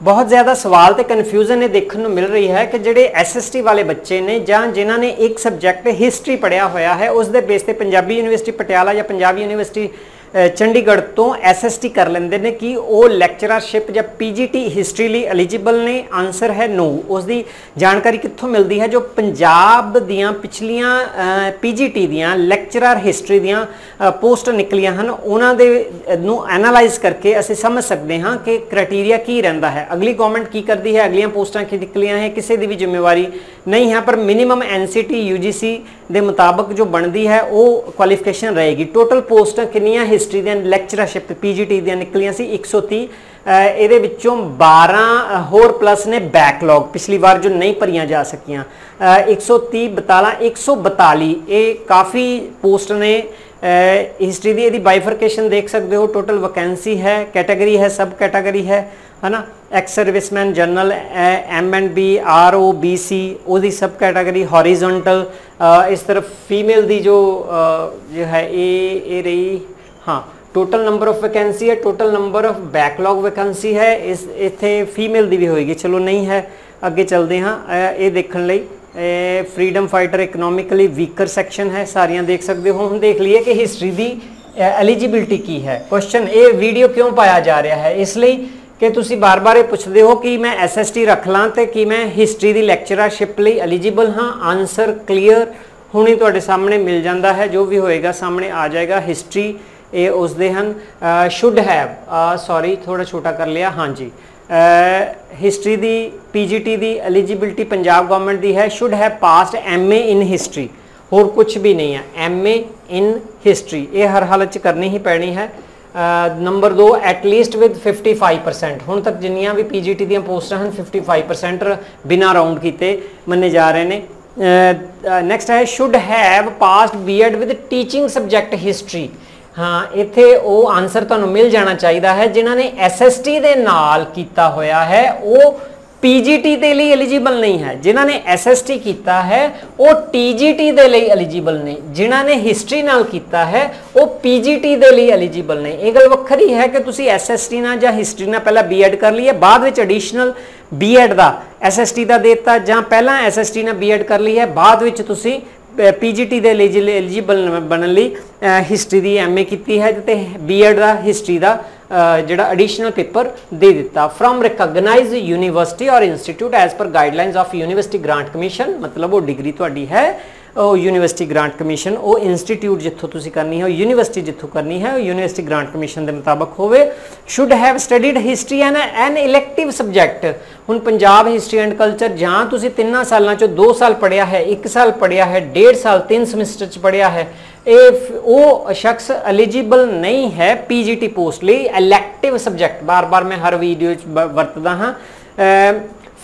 ਬਹੁਤ ਜ਼ਿਆਦਾ ਸਵਾਲ ਤੇ ਕਨਫਿਊਜ਼ਨ ਇਹ ਦੇਖਣ ਨੂੰ ਮਿਲ ਰਹੀ ਹੈ ਕਿ ਜਿਹੜੇ ਐਸਐਸਟੀ ਵਾਲੇ ਬੱਚੇ ਨੇ ਜਾਂ ਜਿਨ੍ਹਾਂ ਨੇ ਇੱਕ ਸਬਜੈਕਟ ਹਿਸਟਰੀ ਪੜਿਆ ਹੋਇਆ ਹੈ, ਉਸ ਦੇ ਬੇਸ ਤੇ ਪੰਜਾਬੀ ਯੂਨੀਵਰਸਿਟੀ ਪਟਿਆਲਾ ਜਾਂ ਪੰਜਾਬੀ ਯੂਨੀਵਰਸਿਟੀ ਚੰਡੀਗੜ੍ਹ ਤੋਂ ਐਸਐਸਟੀ ਕਰ ਲੈਂਦੇ ਨੇ ਕਿ ਉਹ ਲੈਕਚਰਰਸ਼ਿਪ ਜਾਂ ਪੀਜੀਟੀ ਹਿਸਟਰੀ ਲਈ ਐਲੀਜੀਬਲ ਨੇ। ਆਨਸਰ ਹੈ ਨੋ ਉਸ ਦੀ ਜਾਣਕਾਰੀ ਕਿੱਥੋਂ ਮਿਲਦੀ ਹੈ? ਜੋ ਪੰਜਾਬ ਦੀਆਂ ਪਿਛਲੀਆਂ ਪੀਜੀਟੀ ਦੀਆਂ ਲੈਕਚਰਰ ਹਿਸਟਰੀ ਦੀਆਂ ਅ, ਪੋਸਟ ਨਿਕਲੀਆਂ ਹਨ ਉਹਨਾਂ ਦੇ ਨੂੰ ਐਨਾਲਾਈਜ਼ ਕਰਕੇ ਅਸੀਂ ਸਮਝ ਸਕਦੇ ਹਾਂ ਕਿ ਕ੍ਰਾਈਟੇਰੀਆ ਕੀ ਰਹਿੰਦਾ ਹੈ। ਅਗਲੀ ਗਵਰਨਮੈਂਟ ਕੀ ਕਰਦੀ ਹੈ? ਅਗਲੀਆਂ ਪੋਸਟਾਂ ਕੀ ਨਿਕਲੀਆਂ ਹੈ? ਕਿਸੇ ਦੀ ਵੀ ਜ਼ਿੰਮੇਵਾਰੀ ਨਹੀਂ ਹੈ ਪਰ ਮਿਨੀਮਮ ਐਨਸੀਟੀ ਯੂਜੀਸੀ ਦੇ ਮੁਤਾਬਕ ਜੋ ਬਣਦੀ ਹੈ ਉਹ ਕੁਆਲੀਫਿਕੇਸ਼ਨ ਰਹੇਗੀ। ਟੋਟਲ ਪੋਸਟਾਂ ਕਿੰਨੀਆਂ ਹਿਸਟਰੀ ਦੀਆਂ ਲੈਕਚਰਰਸ਼ਿਪ ਪੀਜੀਟੀ ਦੀਆਂ ਨਿਕਲੀਆਂ ਸੀ 130 ਅ, ਇਹਦੇ ਵਿੱਚੋਂ 12 ਹੋਰ ਪਲੱਸ ਨੇ ਬੈਕਲੌਗ ਪਿਛਲੀ ਵਾਰ ਜੋ ਨਹੀਂ ਭਰੀਆਂ ਜਾ ਸਕੀਆਂ। ਅ, 130 42 142 ਇਹ ਕਾਫੀ ਪੋਸਟ ਨੇ। ਹਿਸਟਰੀ ਦੀ ਇਹਦੀ ਬਾਈਫਰਕੇਸ਼ਨ ਦੇਖ ਸਕਦੇ ਹੋ। ਟੋਟਲ ਵੈਕੈਂਸੀ ਹੈ ਕੈਟਾਗਰੀ ਹੈ ਸਬ ਕੈਟਾਗਰੀ ਹੈ, ਹਨਾ? Ex serviceman general M and B R O B C ਉਹਦੀ ਸਬ ਕੈਟਾਗਰੀ ਹੌਰੀਜ਼ੌਂਟਲ ਇਸ ਤਰਫ ਫੀਮੇਲ ਦੀ ਜੋ ਜੋ ਹੈ, ਇਹ ਇਹ ਰਹੀ, ਹਾਂ ਟੋਟਲ ਨੰਬਰ ਆਫ ਵੈਕੈਂਸੀ ਹੈ total number of backlog vacancy ਹੈ, ਇਸ, ਇੱਥੇ ਫੀਮੇਲ ਦੀ ਵੀ ਹੋਏਗੀ। ਚਲੋ, ਨਹੀਂ ਹੈ, ਅੱਗੇ ਚੱਲਦੇ ਹਾਂ ਇਹ ਦੇਖਣ ਲਈ। Freedom fighter economically weaker section ਹੈ, ਸਾਰੀਆਂ ਦੇਖ ਸਕਦੇ ਹੋ। ਹੁਣ ਦੇਖ ਲਈਏ ਕਿ ਹਿਸਟਰੀ ਦੀ ਐਲੀਜੀਬਿਲਟੀ ਕੀ ਹੈ। ਕੁਐਸਚਨ ਇਹ ਵੀਡੀਓ ਕਿਉਂ ਪਾਇਆ ਜਾ ਰਿਹਾ ਹੈ? ਇਸ ਲਈ ਕਿ ਤੁਸੀਂ ਬਾਰ-ਬਾਰ ਇਹ ਪੁੱਛਦੇ ਹੋ ਕਿ ਮੈਂ ਐਸਐਸਟੀ ਰੱਖ ਲਾਂ ਤੇ ਕੀ ਮੈਂ ਹਿਸਟਰੀ ਦੀ ਲੈਕਚਰਰਸ਼ਿਪ ਲਈ ਐਲੀਜੀਬਲ ਹਾਂ? ਆਨਸਰ ਕਲੀਅਰ ਹੁਣੇ ਤੁਹਾਡੇ ਸਾਹਮਣੇ ਮਿਲ ਜਾਂਦਾ ਹੈ। ਜੋ ਵੀ ਹੋਏਗਾ, ਸਾਹਮਣੇ ਆ ਜਾਏਗਾ। ਹਿਸਟਰੀ ਇਹ ਉਸਦੇ ਹਨ ਸ਼ੁੱਡ ਹੈਵ ਸੌਰੀ ਥੋੜਾ ਛੋਟਾ ਕਰ ਲਿਆ। ਹਾਂਜੀ। ਹਿਸਟਰੀ ਦੀ ਪੀਜੀਟੀ ਦੀ ਐਲੀਜੀਬਿਲਟੀ ਪੰਜਾਬ ਗਵਰਨਮੈਂਟ ਦੀ ਹੈ should have passed MA in history ਹੋਰ ਕੁਝ ਵੀ ਨਹੀਂ ਹੈ। ਐਮਏ ਇਨ ਹਿਸਟਰੀ ਇਹ ਹਰ ਹਾਲਤ ਚ ਕਰਨੀ ਹੀ ਪੈਣੀ ਹੈ। ਨੰਬਰ 2 ਐਟ ਲੀਸਟ ਵਿਦ 55% ਹੁਣ ਤੱਕ ਜਿੰਨੀਆਂ ਵੀ ਪੀਜੀਟੀ ਦੀਆਂ ਪੋਸਟਾਂ ਹਨ 55% ਬਿਨਾ ਰਾਉਂਡ ਕੀਤੇ ਮੰਨੇ ਜਾ ਰਹੇ ਨੇ। ਨੈਕਸਟ ਹੈ should have passed BEd with teaching subject history ਹਾਂ, ਇੱਥੇ ਉਹ ਆਨਸਰ ਤੁਹਾਨੂੰ ਮਿਲ ਜਾਣਾ ਚਾਹੀਦਾ ਹੈ, ਜਿਨ੍ਹਾਂ ਨੇ ਐਸਐਸਟੀ ਦੇ ਨਾਲ ਕੀਤਾ ਹੋਇਆ ਹੈ, ਉਹ ਪੀਜੀਟੀ ਦੇ ਲਈ ਐਲੀਜੀਬਲ ਨਹੀਂ ਹੈ। ਜਿਨ੍ਹਾਂ ਨੇ ਐਸਐਸਟੀ ਕੀਤਾ ਹੈ, ਉਹ ਟੀਜੀਟੀ ਦੇ ਲਈ ਐਲੀਜੀਬਲ ਨੇ ਜਿਨ੍ਹਾਂ ਨੇ ਹਿਸਟਰੀ ਨਾਲ ਕੀਤਾ ਹੈ, ਉਹ ਪੀਜੀਟੀ ਦੇ ਲਈ ਐਲੀਜੀਬਲ ਨੇ ਇਹ ਗੱਲ ਵੱਖਰੀ ਹੈ ਕਿ ਤੁਸੀਂ ਐਸਐਸਟੀ ਨਾਲ ਜਾਂ ਹਿਸਟਰੀ ਨਾਲ ਪਹਿਲਾਂ ਬੀਐਡ ਕਰ ਲਈਏ, ਬਾਅਦ ਵਿੱਚ ਐਡੀਸ਼ਨਲ ਬੀਐਡ ਦਾ ਐਸਐਸਟੀ ਦਾ ਦੇਤਾ, ਜਾਂ ਪਹਿਲਾਂ ਐਸਐਸਟੀ ਨਾਲ ਬੀਐਡ ਕਰ ਲਈ ਹੈ ਬਾਅਦ ਵਿੱਚ ਤੁਸੀਂ ਪੀਜੀਟੀ ਦੇ ਲਈ ਐਲੀਜੀਬਲ ਬਣਨ ਲਈ ਹਿਸਟਰੀ ਦੀ ਐਮਏ ਕੀਤੀ ਹੈ ਤੇ ਬੀਐਡ ਦਾ ਹਿਸਟਰੀ ਦਾ ਜਿਹੜਾ ਐਡੀਸ਼ਨਲ ਪੇਪਰ ਦੇ ਦਿੱਤਾ। ਫਰਮ ਰਿਕਗਨਾਈਜ਼ਡ ਯੂਨੀਵਰਸਿਟੀ ਔਰ institute as per guidelines of university grant commission ਮਤਲਬ ਉਹ ਡਿਗਰੀ ਤੁਹਾਡੀ ਹੈ। ਉਹ ਯੂਨੀਵਰਸਿਟੀ ਗ੍ਰਾਂਟ ਕਮਿਸ਼ਨ, ਉਹ ਇੰਸਟੀਚਿਊਟ ਜਿੱਥੋਂ ਤੁਸੀਂ ਕਰਨੀ ਹੈ, ਉਹ ਯੂਨੀਵਰਸਿਟੀ ਜਿੱਥੋਂ ਕਰਨੀ ਹੈ, ਉਹ ਯੂਨੀਵਰਸਿਟੀ ਗ੍ਰਾਂਟ ਕਮਿਸ਼ਨ ਦੇ ਮੁਤਾਬਕ ਹੋਵੇ should have studied history and an elective subject ਹੁਣ ਪੰਜਾਬ ਹਿਸਟਰੀ ਐਂਡ ਕਲਚਰ ਜਾਂ ਤੁਸੀਂ ਤਿੰਨਾਂ ਸਾਲਾਂ ਚੋਂ 2 ਸਾਲ ਪੜਿਆ ਹੈ 1 ਸਾਲ ਪੜਿਆ ਹੈ 1.5 ਸਾਲ 3 ਸਮੈਸਟਰ ਚ ਪੜਿਆ ਹੈ, ਇਹ ਉਹ ਸ਼ਖਸ ਐਲੀਜੀਬਲ ਨਹੀਂ ਹੈ ਪੀਜੀਟੀ ਪੋਸਟ ਲਈ ਇਲੈਕਟਿਵ ਸਬਜੈਕਟ ਬਾਰ-ਬਾਰ ਮੈਂ ਹਰ ਵੀਡੀਓ ਚ ਬ- ਵਰਤਦਾ ਹਾਂ।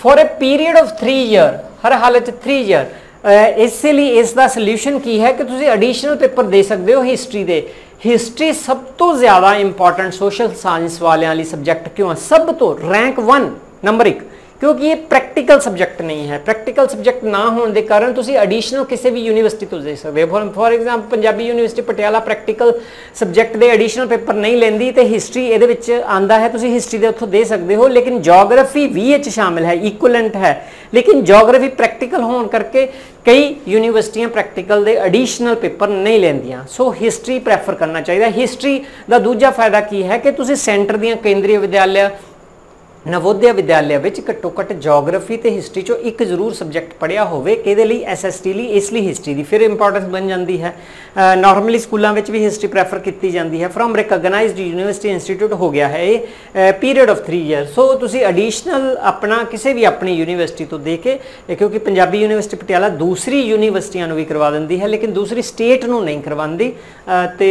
For a period of 3 year ਹਰ ਹਾਲਤ 'ਚ 3 ਇਅਰ ਇਸ ਲਈ ਇਸ ਦਾ ਸੋਲੂਸ਼ਨ ਕੀ ਹੈ ਕਿ ਤੁਸੀਂ ਐਡੀਸ਼ਨਲ ਪੇਪਰ ਦੇ ਸਕਦੇ ਹੋ ਹਿਸਟਰੀ ਦੇ। ਹਿਸਟਰੀ ਸਭ ਤੋਂ ਜ਼ਿਆਦਾ ਇੰਪੋਰਟੈਂਟ ਸੋਸ਼ਲ ਸਾਇੰਸ ਵਾਲਿਆਂ ਲਈ ਸਬਜੈਕਟ ਕਿਉਂ ਹੈ ਸਭ ਤੋਂ ਰੈਂਕ 1 ਨੰਬਰ 1 ਕਿਉਂਕਿ ਇਹ ਪ੍ਰੈਕਟੀਕਲ ਸਬਜੈਕਟ ਨਹੀਂ ਹੈ। ਪ੍ਰੈਕਟੀਕਲ ਸਬਜੈਕਟ ਨਾ ਹੋਣ ਦੇ ਕਾਰਨ ਤੁਸੀਂ ਐਡੀਸ਼ਨਲ ਕਿਸੇ ਵੀ ਯੂਨੀਵਰਸਿਟੀ ਤੋਂ ਦੇ ਸਕਦੇ ਹੋ। For example Punjabi university Patiala practical subject ਦੇ ਐਡੀਸ਼ਨਲ ਪੇਪਰ ਨਹੀਂ ਲੈਂਦੀ ਤੇ ਹਿਸਟਰੀ ਇਹਦੇ ਵਿੱਚ ਆਂਦਾ ਹੈ, ਤੁਸੀਂ ਹਿਸਟਰੀ ਦੇ ਉੱਥੋਂ ਦੇ ਸਕਦੇ ਹੋ, ਲੇਕਿਨ ਜੀਓਗ੍ਰਾਫੀ ਵੀ ਇਹ 'ਚ ਸ਼ਾਮਿਲ ਹੈ ਇਕੁਇਵਲੈਂਟ ਹੈ। ਲੇਕਿਨ ਜੀਓਗ੍ਰਾਫੀ ਪ੍ਰੈਕਟੀਕਲ ਹੋਣ ਕਰਕੇ ਕਈ ਯੂਨੀਵਰਸਿਟੀਆਂ ਪ੍ਰੈਕਟੀਕਲ ਦੇ ਐਡੀਸ਼ਨਲ ਪੇਪਰ ਨਹੀਂ ਲੈਂਦੀਆਂ। ਸੋ ਹਿਸਟਰੀ ਪ੍ਰੈਫਰ ਕਰਨਾ ਚਾਹੀਦਾ। ਹਿਸਟਰੀ ਦਾ ਦੂਜਾ ਫਾਇਦਾ ਕੀ ਹੈ ਕਿ ਤੁਸੀਂ ਸੈਂਟਰ ਦੀਆਂ ਕੇਂਦਰੀ ਵਿਦਿਆਲਿਆ ਨਵੋਦਿਆ ਵਿਦਿਆਲਿਆ ਵਿੱਚ ਘੱਟੋ ਘੱਟ ਜੀਓਗ੍ਰਾਫੀ ਤੇ ਹਿਸਟਰੀ ਚੋਂ ਇੱਕ ਜ਼ਰੂਰ ਸਬਜੈਕਟ ਪੜਿਆ ਹੋਵੇ ਕਿਹਦੇ ਲਈ ਐਸਐਸਟੀ ਲਈ ਇਸ ਲਈ ਹਿਸਟਰੀ ਦੀ ਫਿਰ ਇੰਪੋਰਟੈਂਸ ਬਣ ਜਾਂਦੀ ਹੈ। ਨਾਰਮਲੀ ਸਕੂਲਾਂ ਵਿੱਚ ਵੀ ਹਿਸਟਰੀ ਪ੍ਰੈਫਰ ਕੀਤੀ ਜਾਂਦੀ ਹੈ। ਫਰਮ ਰਿਕਗਨਾਈਜ਼ਡ ਯੂਨੀਵਰਸਿਟੀ ਇੰਸਟੀਚਿਊਟ ਹੋ ਗਿਆ ਹੈ ਇਹ ਪੀਰੀਅਡ ਆਫ 3 ਇਅਰ ਸੋ ਤੁਸੀਂ ਐਡੀਸ਼ਨਲ ਆਪਣਾ ਕਿਸੇ ਵੀ ਆਪਣੀ ਯੂਨੀਵਰਸਿਟੀ ਤੋਂ ਦੇ ਕੇ ਕਿਉਂਕਿ ਪੰਜਾਬੀ ਯੂਨੀਵਰਸਿਟੀ ਪਟਿਆਲਾ ਦੂਸਰੀ ਯੂਨੀਵਰਸਿਟੀਆਂ ਨੂੰ ਵੀ ਕਰਵਾ ਦਿੰਦੀ ਹੈ ਲੇਕਿਨ ਦੂਸਰੀ ਸਟੇਟ ਨੂੰ ਨਹੀਂ ਕਰਵਾਉਂਦੀ। ਅ, ਤੇ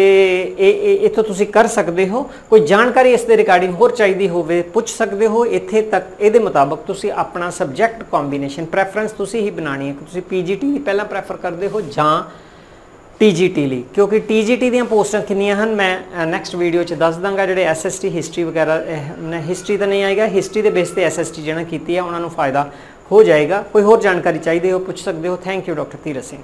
ਇਹ ਇਹ- ਇੱਥੋਂ ਤੁਸੀਂ ਕਰ ਸਕਦੇ ਹੋ। ਕੋਈ ਜਾਣਕਾਰੀ ਇਸ ਦੇ ਰਿਗਾਰਡਿੰਗ ਹੋਰ ਚਾਹੀਦੀ ਹੋਵੇ ਪੁੱਛ ਸਕਦੇ ਹੋ। ਇੱਥੇ ਤੱਕ ਇਹਦੇ ਮੁਤਾਬਕ ਤੁਸੀਂ ਆਪਣਾ ਸਬਜੈਕਟ ਕੰਬੀਨੇਸ਼ਨ ਪ੍ਰੈਫਰੈਂਸ ਤੁਸੀਂ ਹੀ ਬਣਾਣੀ ਹੈ ਕਿ ਤੁਸੀਂ ਪੀਜੀਟੀ ਪਹਿਲਾਂ ਪ੍ਰੈਫਰ ਕਰਦੇ ਹੋ ਜਾਂ ਟੀਜੀਟੀ ਲਈ? ਕਿਉਂਕਿ ਟੀਜੀਟੀ ਦੀਆਂ ਪੋਸਟਾਂ ਕਿੰਨੀਆਂ ਹਨ? ਮੈਂ ਨੈਕਸਟ ਵੀਡੀਓ 'ਚ ਦੱਸ ਦਾਂਗਾ ਜਿਹੜੇ ਐਸਐਸਟੀ ਹਿਸਟਰੀ ਵਗੈਰਾ ਹਿਸਟਰੀ ਤਾਂ ਨਹੀਂ ਆਏਗਾ। ਹਿਸਟਰੀ ਦੇ ਬੇਸ ਤੇ ਐਸਐਸਟੀ ਜਿਹੜਾ ਕੀਤੀ ਹੈ ਉਹਨਾਂ ਨੂੰ ਫਾਇਦਾ ਹੋ ਜਾਏਗਾ। ਕੋਈ ਹੋਰ ਜਾਣਕਾਰੀ ਚਾਹੀਦੀ ਹੋ ਪੁੱਛ ਸਕਦੇ ਹੋ। Thank you doctor Dheeraj Singh